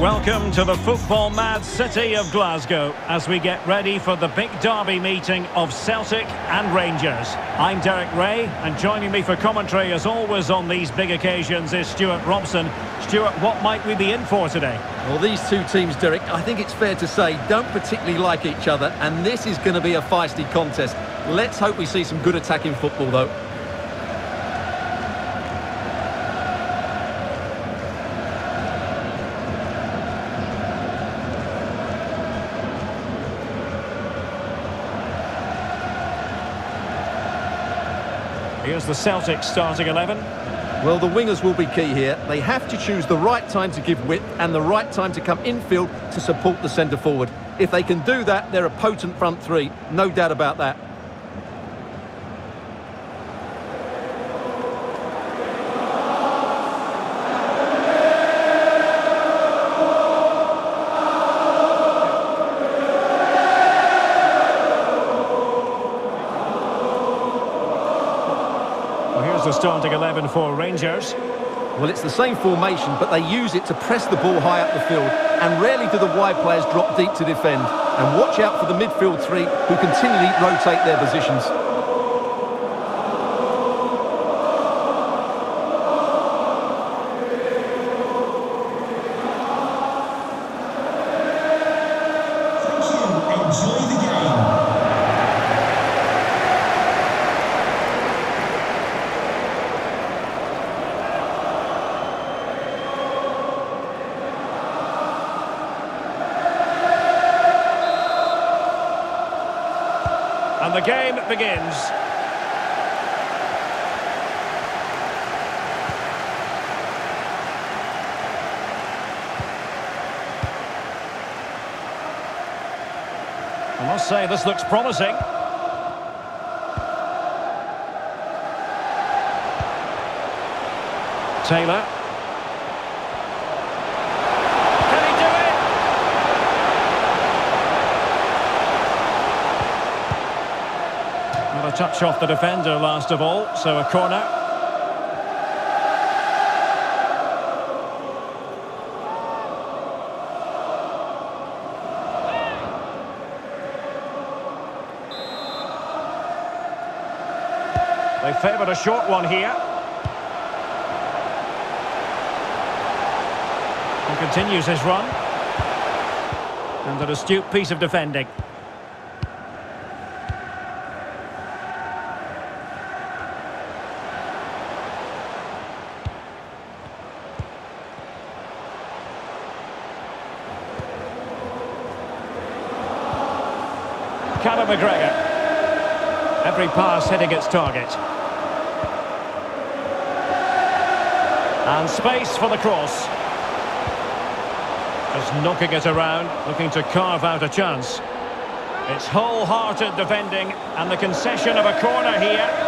Welcome to the football mad city of Glasgow as we get ready for the big derby meeting of Celtic and Rangers. I'm Derek Ray and joining me for commentary as always on these big occasions is Stuart Robson. Stuart, what might we be in for today? Well, these two teams, Derek, I think it's fair to say, don't particularly like each other and this is going to be a feisty contest. Let's hope we see some good attacking football though. Here's the Celtic starting 11. Well, the wingers will be key here. They have to choose the right time to give width and the right time to come infield to support the centre forward. If they can do that, they're a potent front three. No doubt about that. Starting 11 for Rangers. Well, it's the same formation, but they use it to press the ball high up the field, and rarely do the wide players drop deep to defend. And watch out for the midfield three, who continually rotate their positions. Game begins. I must say, this looks promising. Taylor. Touch off the defender last of all, so a corner. They favoured a short one here. He continues his run. And an astute piece of defending. Callum McGregor. Every pass hitting its target. And space for the cross. Just knocking it around, looking to carve out a chance. It's wholehearted defending, and the concession of a corner here.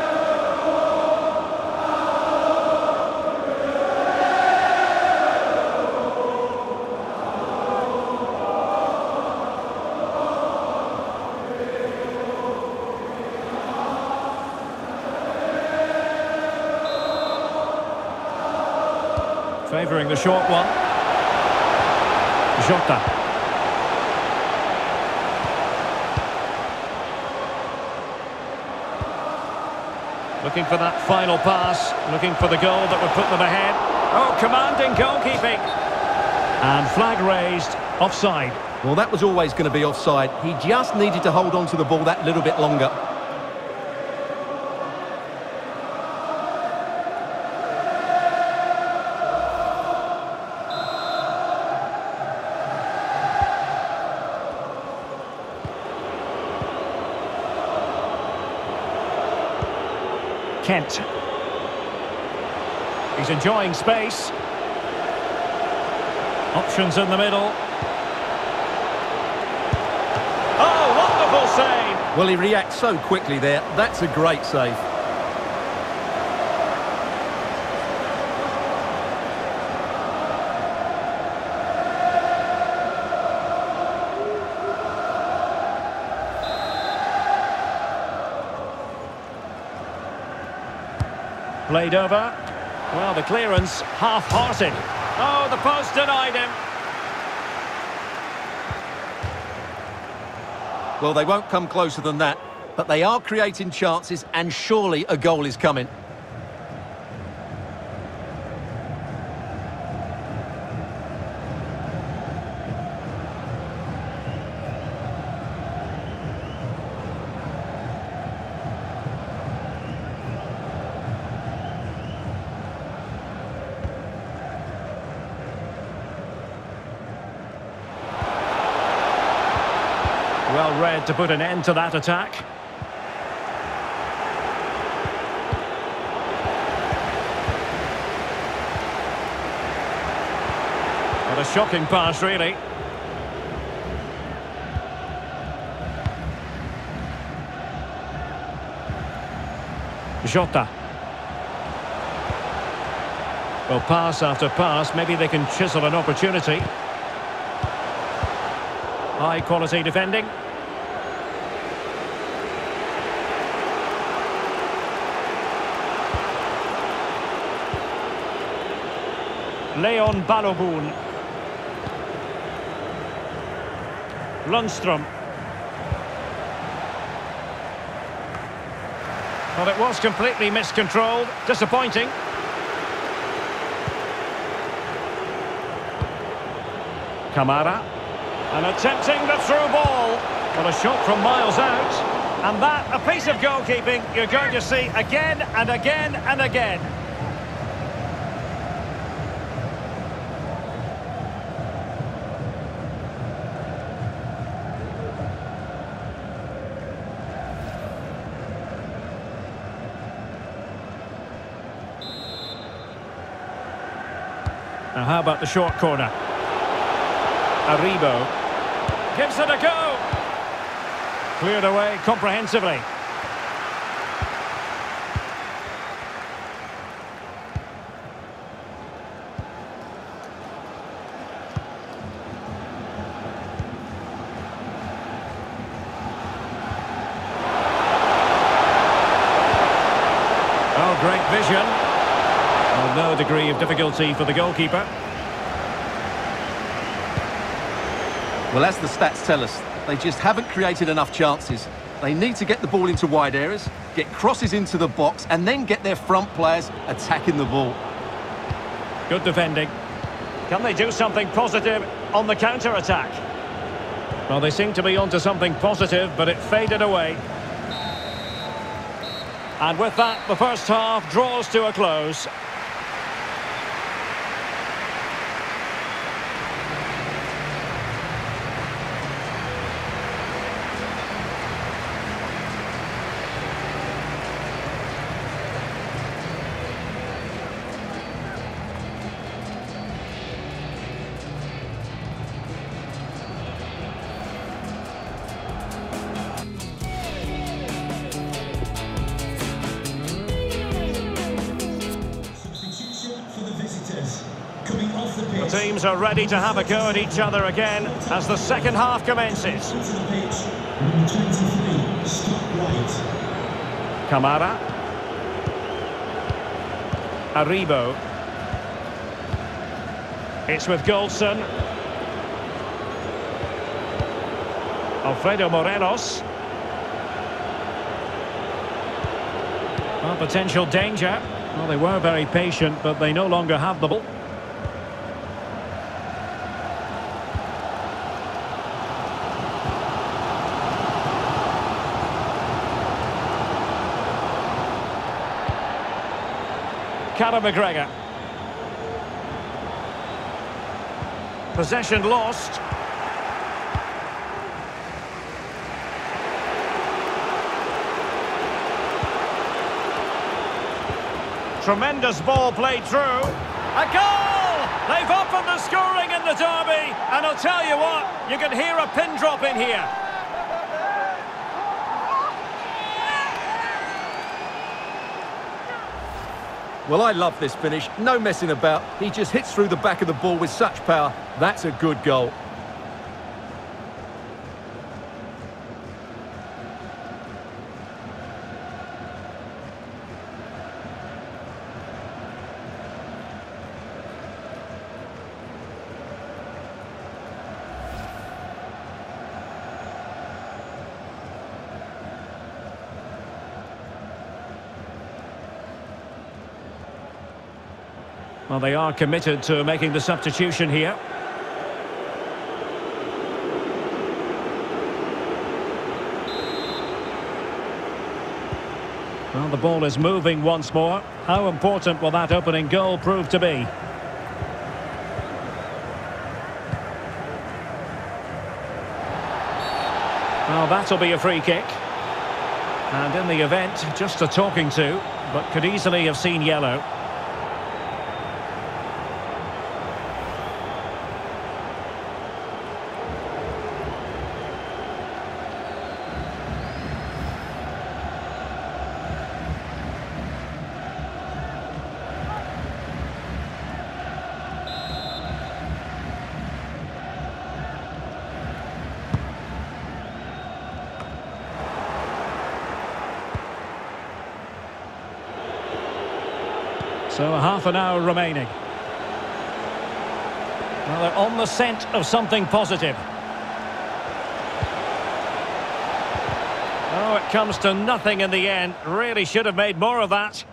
Favouring the short one. Jota. Looking for that final pass. Looking for the goal that would put them ahead. Oh, commanding goalkeeping. And flag raised. Offside. Well, that was always going to be offside. He just needed to hold on to the ball that little bit longer. Kent. He's enjoying space. Options in the middle. Oh, wonderful save! Well, he reacts so quickly there. That's a great save. Played over. Well, the clearance half-hearted. Oh, the post denied him. Well, they won't come closer than that, but they are creating chances and surely a goal is coming. Well read to put an end to that attack. What a shocking pass, really. Jota. Well, pass after pass, maybe they can chisel an opportunity. High quality defending. Leon Balogun. Lundstram. Well, it was completely miscontrolled. Disappointing. Kamara. And attempting the through ball. Well, a shot from miles out. And that, a piece of goalkeeping you're going to see again and again and again. Now, how about the short corner? Aribo gives it a go. Cleared away comprehensively. Oh, great vision. Well, no degree of difficulty for the goalkeeper. Well, as the stats tell us, they just haven't created enough chances. They need to get the ball into wide areas, get crosses into the box, and then get their front players attacking the ball. Good defending. Can they do something positive on the counter-attack? Well, they seem to be onto something positive, but it faded away. And with that, the first half draws to a close. The teams are ready to have a go at each other again as the second half commences. Onto the pitch. Number 23, Scott Wright. Kamara. Aribo. It's with Goldson. Alfredo Morelos. Well, potential danger. Well, they were very patient, but they no longer have the ball. Callum McGregor. Possession lost. Tremendous ball played through. A goal! They've opened the scoring in the derby, and I'll tell you what, you can hear a pin drop in here. Well, I love this finish. No messing about. He just hits through the back of the ball with such power. That's a good goal. Well, they are committed to making the substitution here. Well, the ball is moving once more. How important will that opening goal prove to be? Well, that'll be a free kick. And in the event, just a talking to, but could easily have seen yellow. So half an hour remaining. Well, they're on the scent of something positive. Oh, it comes to nothing in the end. Really should have made more of that.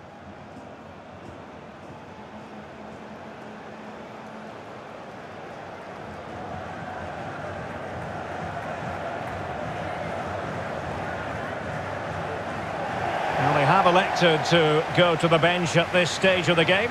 Elected to go to the bench at this stage of the game.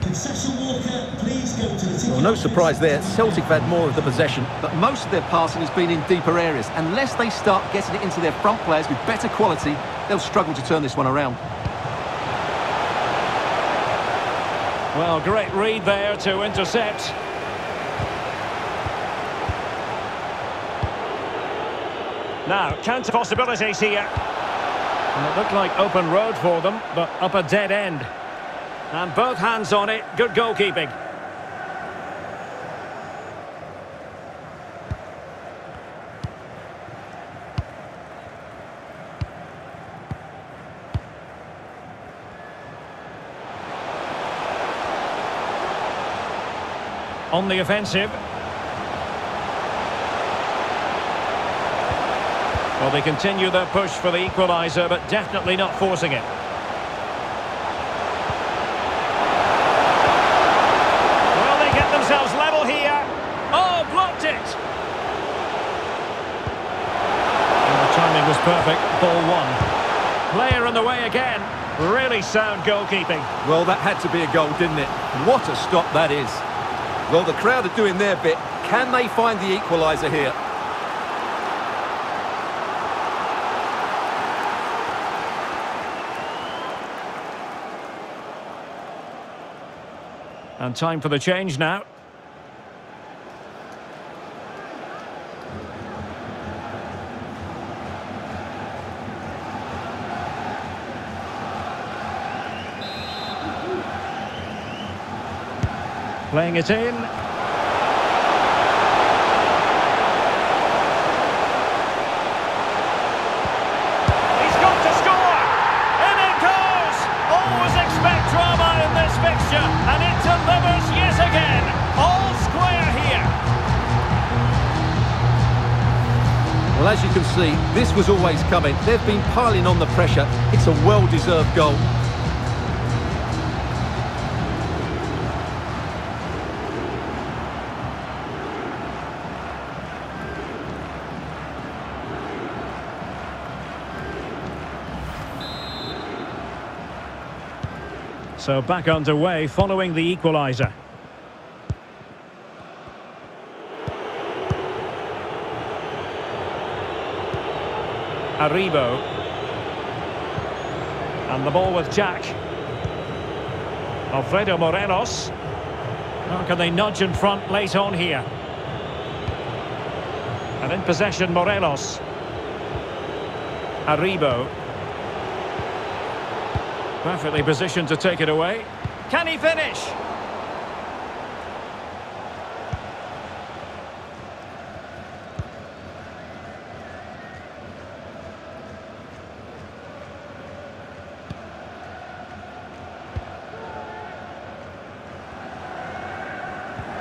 Concession Walker, please go to the Well, no surprise there. Celtic have had more of the possession, but most of their passing has been in deeper areas. Unless they start getting it into their front players with better quality, they'll struggle to turn this one around. Well, great read there to intercept. Now, counter possibilities here. And it looked like open road for them, but up a dead end. And both hands on it, good goalkeeping. On the offensive. Well, they continue their push for the equaliser, but definitely not forcing it. Well, they get themselves level here. Oh, blocked it. And the timing was perfect. Ball one. Player on the way again. Really sound goalkeeping. Well, that had to be a goal, didn't it? What a stop that is. Well, the crowd are doing their bit. Can they find the equaliser here? And time for the change now. Playing it in. He's got to score! In it goes! Always expect drama in this fixture, and it delivers yet again. All square here. Well, as you can see, this was always coming. They've been piling on the pressure. It's a well-deserved goal. So back underway following the equaliser. Aribo. And the ball with Jack. Alfredo Morelos. How can they nudge in front late on here? And in possession, Morelos. Aribo. Perfectly positioned to take it away. Can he finish?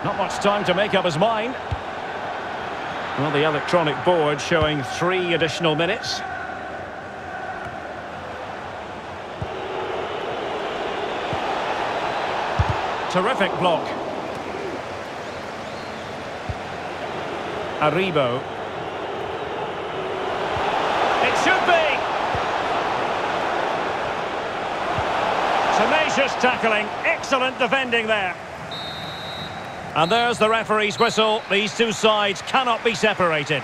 Not much time to make up his mind. Well, the electronic board showing three additional minutes. Terrific block. Aribo. It should be! Tenacious tackling, excellent defending there. And there's the referee's whistle. These two sides cannot be separated.